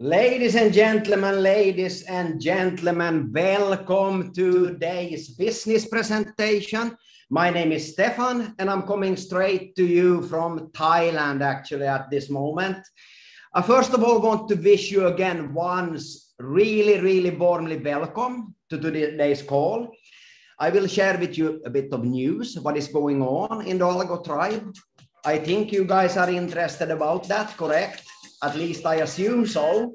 Ladies and gentlemen, ladies and gentlemen, welcome to today's business presentation. My name is Stefan, and I'm coming straight to you from Thailand, actually, at this moment. I first of all want to wish you again once really, really warmly welcome to today's call. I will share with you a bit of news, what is going on in the Algotribe. I think you guys are interested about that, correct? At least I assume so.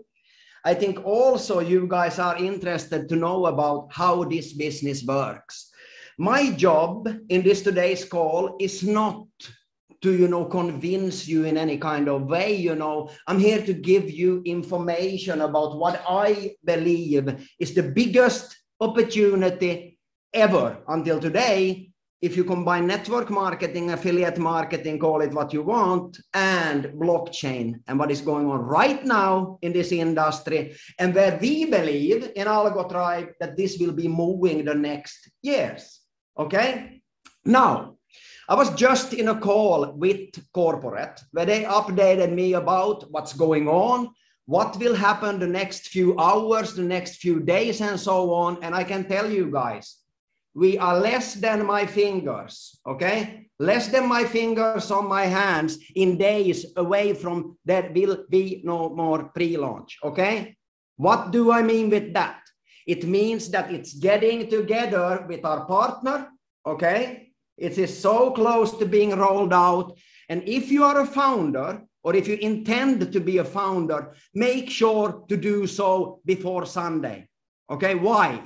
I think also you guys are interested to know about how this business works. My job in this today's call is not to you know convince you in any kind of way you know i'm here to give you information about what i believe is the biggest opportunity ever until today if you combine network marketing, affiliate marketing, call it what you want, and blockchain and what is going on right now in this industry, and where we believe in Algotribe that this will be moving the next years. Okay? Now, I was just in a call with corporate where they updated me about what's going on, what will happen the next few hours, the next few days, and so on. And I can tell you guys, we are less than my fingers, okay? Less than my fingers on my hands in days away from there will be no more pre-launch, okay? What do I mean with that? It means that it's getting together with our partner, okay? It is so close to being rolled out. And if you are a founder, or if you intend to be a founder, make sure to do so before Sunday. Okay, why?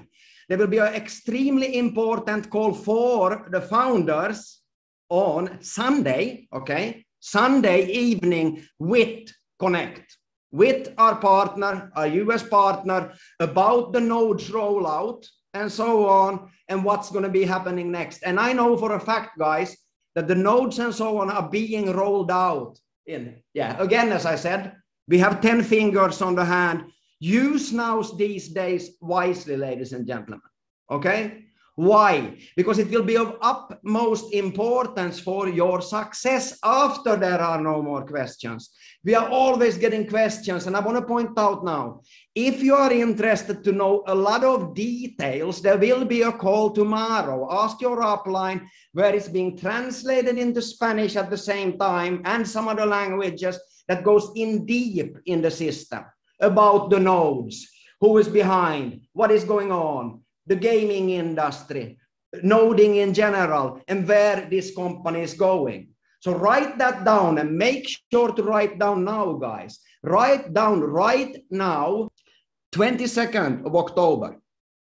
There will be an extremely important call for the founders on Sunday, okay? Sunday evening with Connect, with our partner, our US partner, about the nodes rollout and so on, and what's going to be happening next. And I know for a fact, guys, that the nodes and so on are being rolled out. In yeah, again, as I said, we have 10 fingers on the hand Use now these days wisely, ladies and gentlemen. Okay? Why? Because it will be of utmost importance for your success after there are no more questions. We are always getting questions, and I want to point out now if you are interested to know a lot of details, there will be a call tomorrow. Ask your upline where it's being translated into Spanish at the same time and some other languages that goes in deep in the system about the nodes, who is behind, what is going on, the gaming industry, noding in general, and where this company is going. So write that down and make sure to write down now, guys. Write down right now, 22nd of October.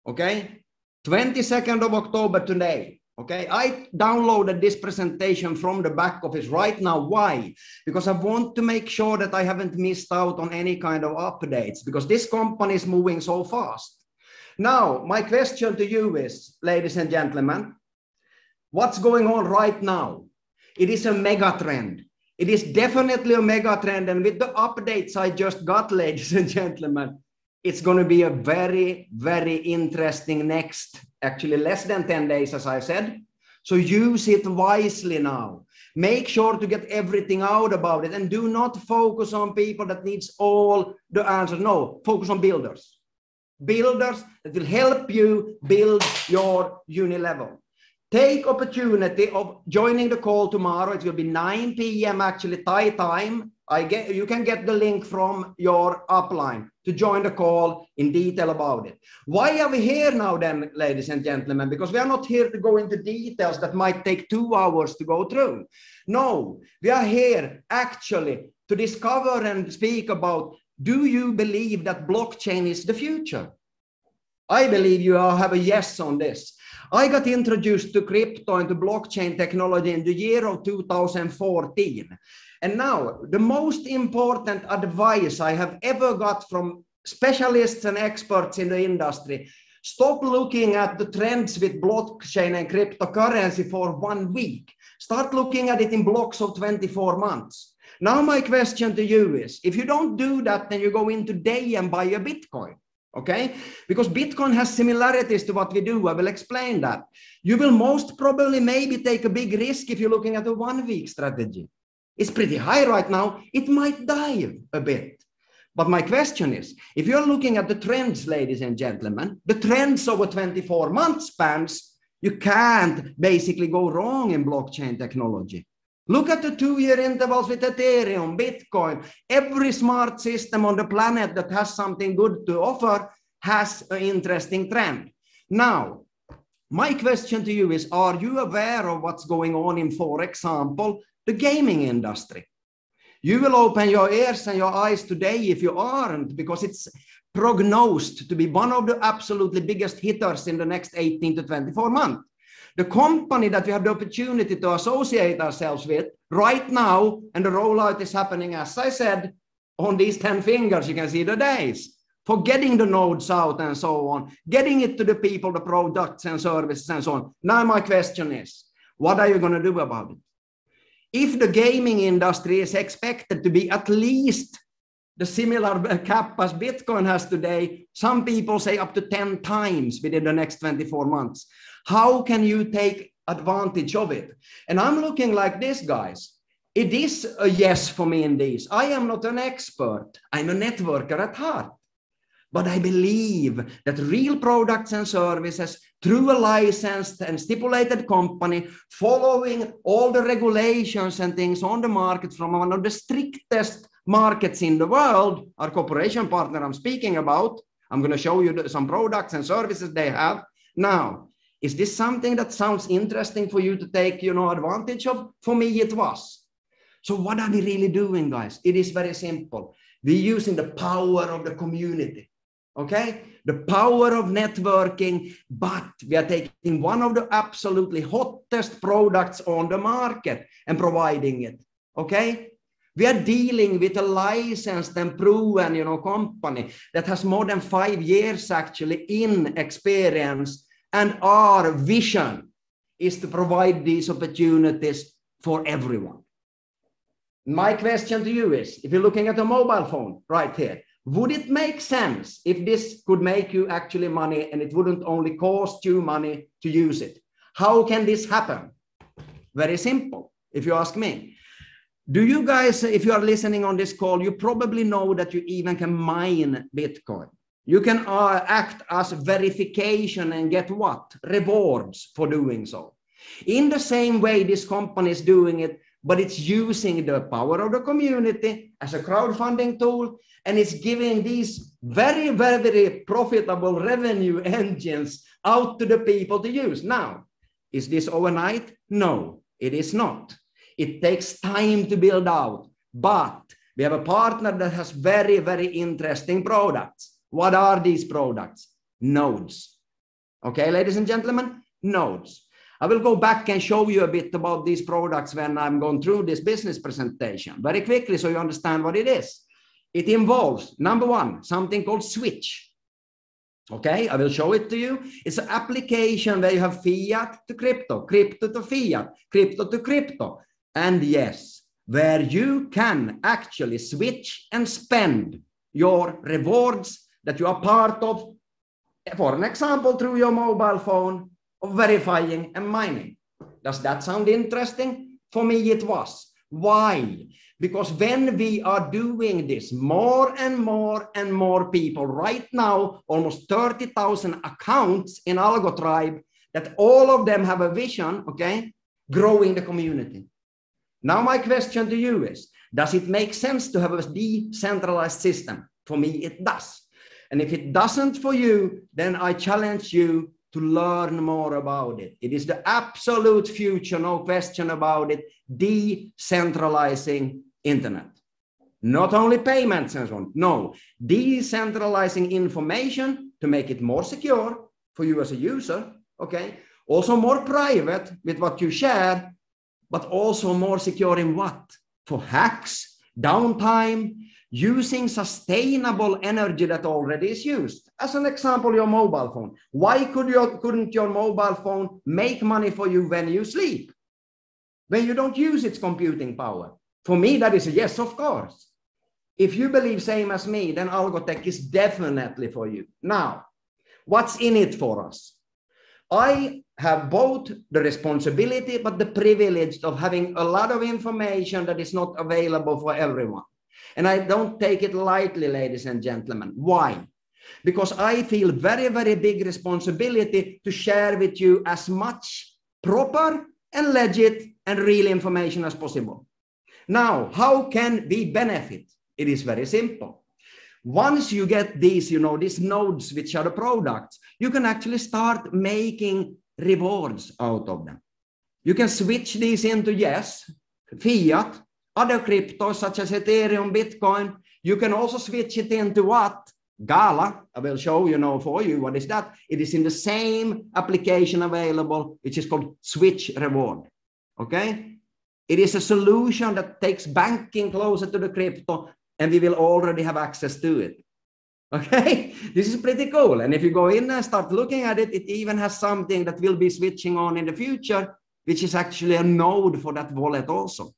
Okay? 22nd of October today. Okay, I downloaded this presentation from the back office right now. Why? Because I want to make sure that I haven't missed out on any kind of updates because this company is moving so fast. Now, my question to you is, ladies and gentlemen, what's going on right now? It is a mega trend. It is definitely a mega trend. And with the updates I just got, ladies and gentlemen, it's going to be a very, very interesting next, actually less than 10 days, as I said. So use it wisely now. Make sure to get everything out about it and do not focus on people that needs all the answers. No, focus on builders. Builders that will help you build your uni level. Take opportunity of joining the call tomorrow. It will be 9 p.m. actually Thai time. I get you can get the link from your upline to join the call in detail about it. Why are we here now then, ladies and gentlemen? Because we are not here to go into details that might take two hours to go through. No, we are here actually to discover and speak about, do you believe that blockchain is the future? I believe you all have a yes on this. I got introduced to crypto and to blockchain technology in the year of 2014. And now, the most important advice I have ever got from specialists and experts in the industry stop looking at the trends with blockchain and cryptocurrency for one week. Start looking at it in blocks of 24 months. Now, my question to you is if you don't do that, then you go in today and buy a Bitcoin. Okay, because Bitcoin has similarities to what we do. I will explain that. You will most probably maybe take a big risk if you're looking at a one week strategy. It's pretty high right now. It might dive a bit. But my question is, if you're looking at the trends, ladies and gentlemen, the trends over 24 month spans, you can't basically go wrong in blockchain technology. Look at the two-year intervals with Ethereum, Bitcoin. Every smart system on the planet that has something good to offer has an interesting trend. Now, my question to you is, are you aware of what's going on in, for example, the gaming industry? You will open your ears and your eyes today if you aren't, because it's prognosed to be one of the absolutely biggest hitters in the next 18 to 24 months. The company that we have the opportunity to associate ourselves with right now, and the rollout is happening, as I said, on these 10 fingers, you can see the days for getting the nodes out and so on, getting it to the people, the products and services and so on. Now, my question is, what are you going to do about it? If the gaming industry is expected to be at least the similar cap as Bitcoin has today, some people say up to 10 times within the next 24 months. How can you take advantage of it? And I'm looking like this, guys. It is a yes for me in this. I am not an expert. I'm a networker at heart. But I believe that real products and services through a licensed and stipulated company, following all the regulations and things on the market from one of the strictest markets in the world, our cooperation partner I'm speaking about, I'm going to show you some products and services they have. Now, is this something that sounds interesting for you to take, you know, advantage of? For me, it was. So what are we really doing, guys? It is very simple. We're using the power of the community okay? The power of networking, but we are taking one of the absolutely hottest products on the market and providing it, okay? We are dealing with a licensed and proven, you know, company that has more than five years actually in experience, and our vision is to provide these opportunities for everyone. My question to you is, if you're looking at a mobile phone right here, would it make sense if this could make you actually money and it wouldn't only cost you money to use it? How can this happen? Very simple, if you ask me. Do you guys, if you are listening on this call, you probably know that you even can mine Bitcoin. You can uh, act as verification and get what? Rewards for doing so. In the same way this company is doing it, but it's using the power of the community as a crowdfunding tool, and it's giving these very, very, very profitable revenue engines out to the people to use. Now, is this overnight? No, it is not. It takes time to build out, but we have a partner that has very, very interesting products. What are these products? Nodes. Okay, ladies and gentlemen, nodes. I will go back and show you a bit about these products when I'm going through this business presentation very quickly so you understand what it is. It involves, number one, something called switch. Okay, I will show it to you. It's an application where you have fiat to crypto, crypto to fiat, crypto to crypto. And yes, where you can actually switch and spend your rewards that you are part of, for an example, through your mobile phone of verifying and mining. Does that sound interesting? For me, it was. Why? Because when we are doing this, more and more and more people, right now, almost 30,000 accounts in Algotribe, that all of them have a vision, okay, growing the community. Now, my question to you is Does it make sense to have a decentralized system? For me, it does. And if it doesn't for you, then I challenge you to learn more about it. It is the absolute future, no question about it, decentralizing internet. Not only payments and so on, no, decentralizing information to make it more secure for you as a user, okay? Also more private with what you share, but also more secure in what? For hacks, downtime, using sustainable energy that already is used. As an example, your mobile phone. Why could your, couldn't your mobile phone make money for you when you sleep? When you don't use its computing power? For me, that is a yes, of course. If you believe same as me, then Algotech is definitely for you. Now, what's in it for us? I have both the responsibility, but the privilege of having a lot of information that is not available for everyone. And I don't take it lightly, ladies and gentlemen. Why? Because I feel very, very big responsibility to share with you as much proper and legit and real information as possible. Now, how can we benefit? It is very simple. Once you get these, you know, these nodes, which are the products, you can actually start making rewards out of them. You can switch these into yes, fiat, other cryptos such as Ethereum, Bitcoin. You can also switch it into what? Gala. I will show you know for you what is that. It is in the same application available, which is called Switch Reward. Okay. It is a solution that takes banking closer to the crypto and we will already have access to it. Okay, this is pretty cool. And if you go in and start looking at it, it even has something that will be switching on in the future, which is actually a node for that wallet also.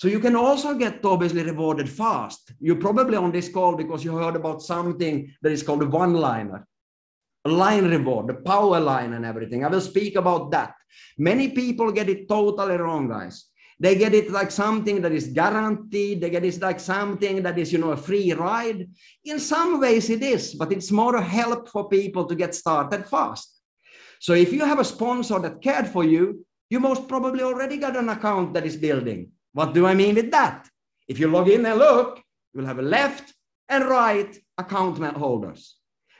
So you can also get obviously rewarded fast. You're probably on this call because you heard about something that is called a one-liner, a line reward, the power line and everything. I will speak about that. Many people get it totally wrong, guys. They get it like something that is guaranteed. They get it like something that is, you know, a free ride. In some ways it is, but it's more a help for people to get started fast. So if you have a sponsor that cared for you, you most probably already got an account that is building. What do I mean with that? If you log in and look, you'll have a left and right account holders.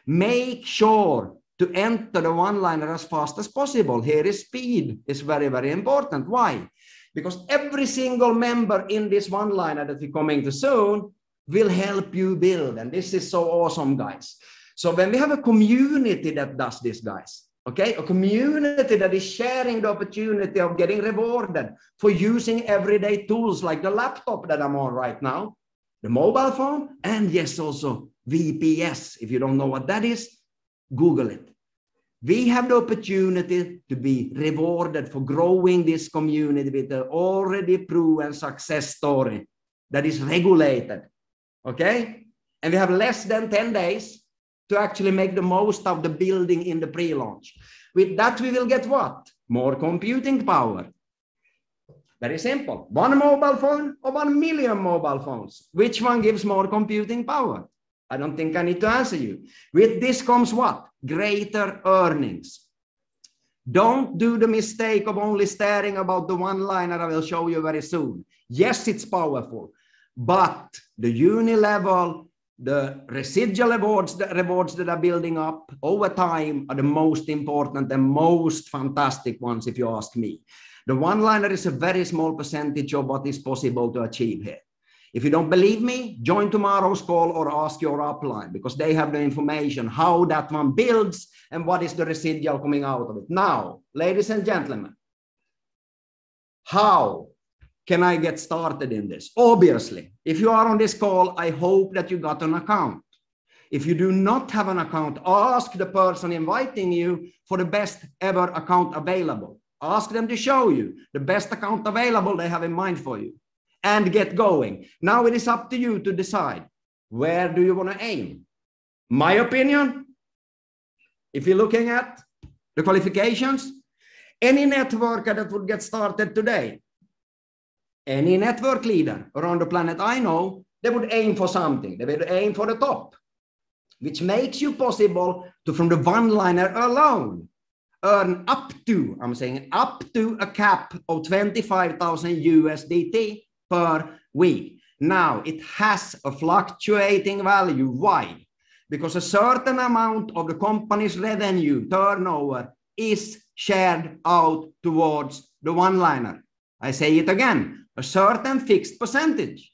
Make sure to enter the one-liner as fast as possible. Here is speed is very, very important. Why? because every single member in this one liner that we're coming to soon will help you build. And this is so awesome, guys. So when we have a community that does this, guys, okay, a community that is sharing the opportunity of getting rewarded for using everyday tools like the laptop that I'm on right now, the mobile phone, and yes, also VPS. If you don't know what that is, Google it we have the opportunity to be rewarded for growing this community with an already proven success story that is regulated. Okay? And we have less than 10 days to actually make the most of the building in the pre launch. With that, we will get what? More computing power. Very simple. One mobile phone or one million mobile phones. Which one gives more computing power? I don't think I need to answer you. With this comes what? Greater earnings. Don't do the mistake of only staring about the one liner I will show you very soon. Yes, it's powerful, but the uni level, the residual rewards, the rewards that are building up over time are the most important and most fantastic ones, if you ask me. The one liner is a very small percentage of what is possible to achieve here. If you don't believe me, join tomorrow's call or ask your upline because they have the information how that one builds and what is the residual coming out of it. Now, ladies and gentlemen, how can I get started in this? Obviously, if you are on this call, I hope that you got an account. If you do not have an account, ask the person inviting you for the best ever account available. Ask them to show you the best account available they have in mind for you and get going. Now it is up to you to decide where do you want to aim. My opinion, if you're looking at the qualifications, any networker that would get started today, any network leader around the planet I know, they would aim for something. They would aim for the top, which makes you possible to, from the one-liner alone, earn up to, I'm saying up to a cap of 25,000 USDT per week. Now, it has a fluctuating value. Why? Because a certain amount of the company's revenue turnover is shared out towards the one-liner. I say it again, a certain fixed percentage.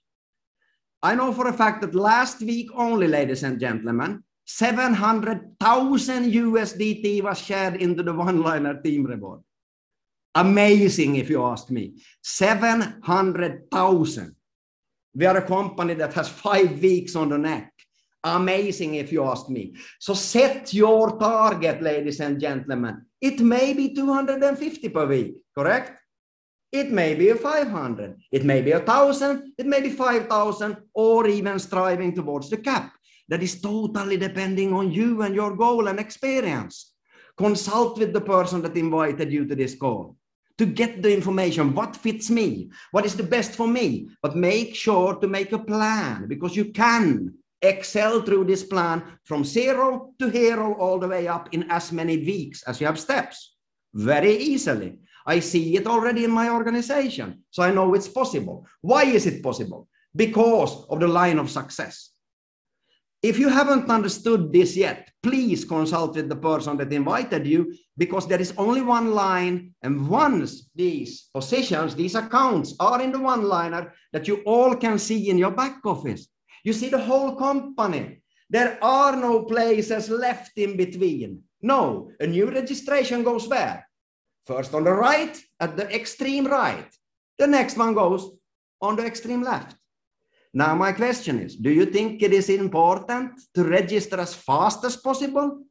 I know for a fact that last week only, ladies and gentlemen, 700,000 USDT was shared into the one-liner team reward. Amazing, if you ask me. 700,000. We are a company that has five weeks on the neck. Amazing, if you ask me. So set your target, ladies and gentlemen. It may be 250 per week, correct? It may be a 500. It may be a 1,000. It may be 5,000 or even striving towards the cap. That is totally depending on you and your goal and experience. Consult with the person that invited you to this call. to get the information, what fits me, what is the best for me. But make sure to make a plan because you can excel through this plan from zero to hero all the way up in as many weeks as you have steps very easily. I see it already in my organization, so I know it's possible. Why is it possible? Because of the line of success. If you haven't understood this yet, please consult with the person that invited you because there is only one line. And once these positions, these accounts are in the one liner that you all can see in your back office, you see the whole company. There are no places left in between. No, a new registration goes where? First on the right, at the extreme right. The next one goes on the extreme left. Now, my question is do you think it is important to register as fast as possible?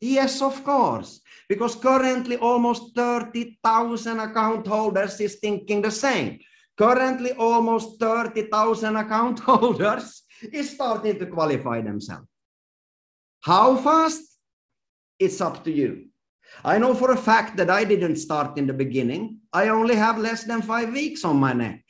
Yes, of course, because currently almost 30,000 account holders is thinking the same. Currently, almost 30,000 account holders is starting to qualify themselves. How fast? It's up to you. I know for a fact that I didn't start in the beginning. I only have less than five weeks on my neck.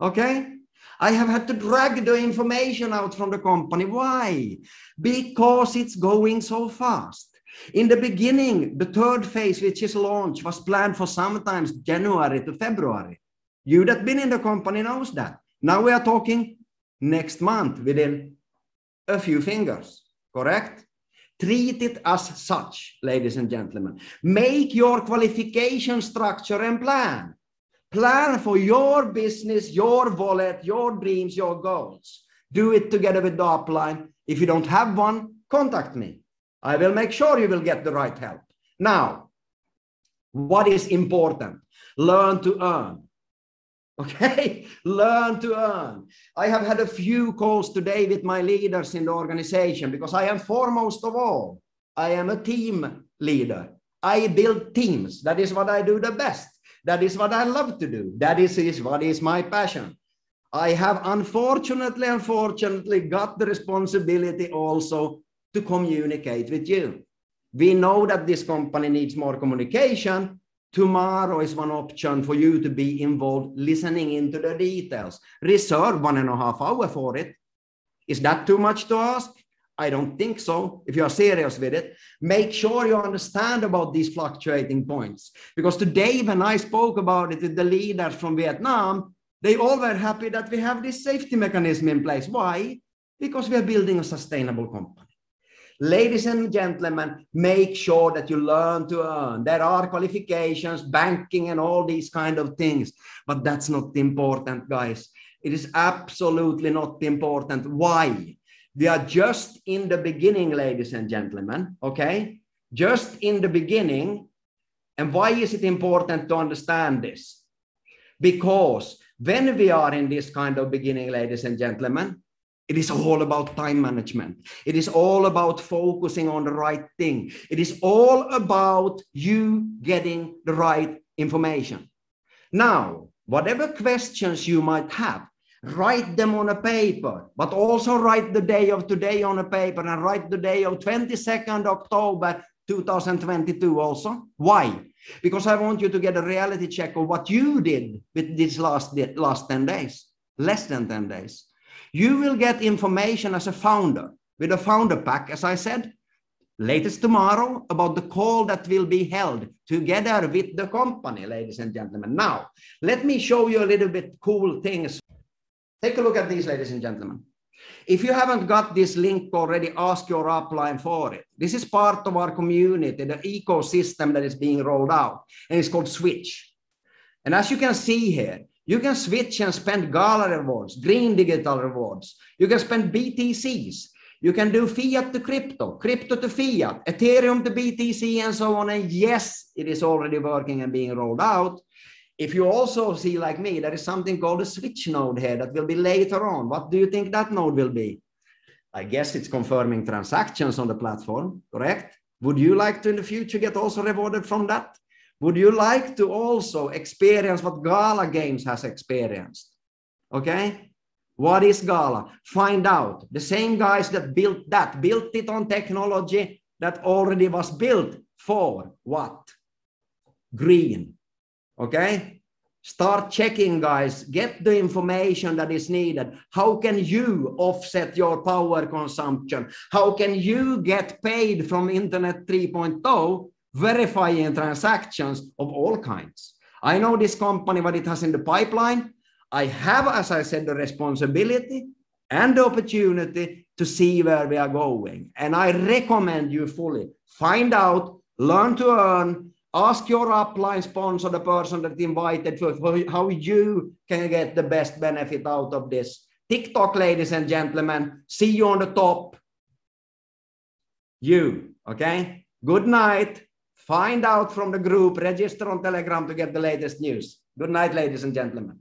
Okay? I have had to drag the information out from the company. Why? Because it's going so fast. In the beginning, the third phase, which is launch, was planned for sometimes January to February. You that been in the company knows that. Now we are talking next month within a few fingers, correct? Treat it as such, ladies and gentlemen. Make your qualification structure and plan. Plan for your business, your wallet, your dreams, your goals. Do it together with the upline. If you don't have one, contact me. I will make sure you will get the right help. Now, what is important? Learn to earn. Okay, learn to earn. I have had a few calls today with my leaders in the organization because I am foremost of all. I am a team leader. I build teams. That is what I do the best. That is what I love to do. That is, is what is my passion. I have unfortunately, unfortunately got the responsibility also to communicate with you. We know that this company needs more communication, Tomorrow is one option for you to be involved, listening into the details. Reserve one and a half hour for it. Is that too much to ask? I don't think so. If you are serious with it, make sure you understand about these fluctuating points. Because today, when I spoke about it with the leaders from Vietnam, they all were happy that we have this safety mechanism in place. Why? Because we are building a sustainable company. Ladies and gentlemen, make sure that you learn to earn. There are qualifications, banking, and all these kind of things, but that's not important, guys. It is absolutely not important. Why? We are just in the beginning, ladies and gentlemen, okay? Just in the beginning. And why is it important to understand this? Because when we are in this kind of beginning, ladies and gentlemen, it is all about time management. It is all about focusing on the right thing. It is all about you getting the right information. Now, whatever questions you might have, write them on a paper, but also write the day of today on a paper and write the day of 22nd October 2022 also. Why? Because I want you to get a reality check of what you did with these last, last 10 days, less than 10 days. You will get information as a founder with a founder pack, as I said, latest tomorrow about the call that will be held together with the company, ladies and gentlemen. Now, let me show you a little bit cool things. Take a look at these, ladies and gentlemen. If you haven't got this link already, ask your upline for it. This is part of our community, the ecosystem that is being rolled out, and it's called Switch. And as you can see here, you can switch and spend Gala rewards, green digital rewards. You can spend BTCs. You can do fiat to crypto, crypto to fiat, Ethereum to BTC, and so on. And yes, it is already working and being rolled out. If you also see, like me, there is something called a switch node here that will be later on. What do you think that node will be? I guess it's confirming transactions on the platform, correct? Would you like to in the future get also rewarded from that? Would you like to also experience what Gala Games has experienced? Okay. What is Gala? Find out. The same guys that built that built it on technology that already was built for what? Green. Okay? Start checking, guys. Get the information that is needed. How can you offset your power consumption? How can you get paid from Internet 3.0 verifying transactions of all kinds? I know this company, what it has in the pipeline. I have, as I said, the responsibility and the opportunity to see where we are going. And I recommend you fully find out, learn to earn, ask your upline sponsor, the person that invited for, for how you can get the best benefit out of this. TikTok, ladies and gentlemen, see you on the top. You, okay? Good night. Find out from the group, register on Telegram to get the latest news. Good night, ladies and gentlemen.